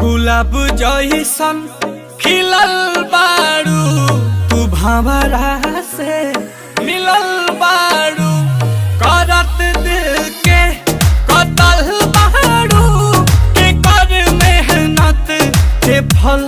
गुलाब जैसन खिलल बारू तू भंवरा से मिलल बारू करत दिल के कतल बारू के कर मेहनत के फल